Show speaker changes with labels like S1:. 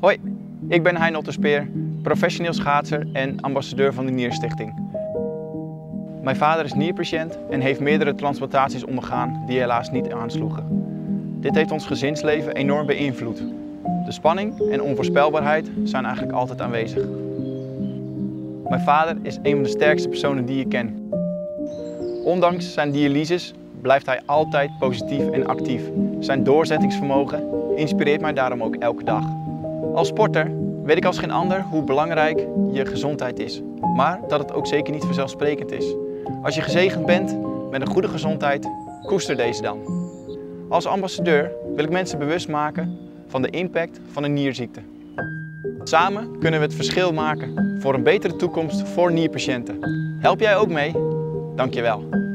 S1: Hoi, ik ben Hein Otterspeer, professioneel schaatser en ambassadeur van de Nierstichting. Mijn vader is nierpatiënt en heeft meerdere transplantaties ondergaan die helaas niet aansloegen. Dit heeft ons gezinsleven enorm beïnvloed. De spanning en onvoorspelbaarheid zijn eigenlijk altijd aanwezig. Mijn vader is een van de sterkste personen die ik ken. Ondanks zijn dialyses blijft hij altijd positief en actief. Zijn doorzettingsvermogen inspireert mij daarom ook elke dag. Als sporter weet ik als geen ander hoe belangrijk je gezondheid is. Maar dat het ook zeker niet vanzelfsprekend is. Als je gezegend bent met een goede gezondheid, koester deze dan. Als ambassadeur wil ik mensen bewust maken van de impact van een nierziekte. Samen kunnen we het verschil maken voor een betere toekomst voor nierpatiënten. Help jij ook mee? Dankjewel.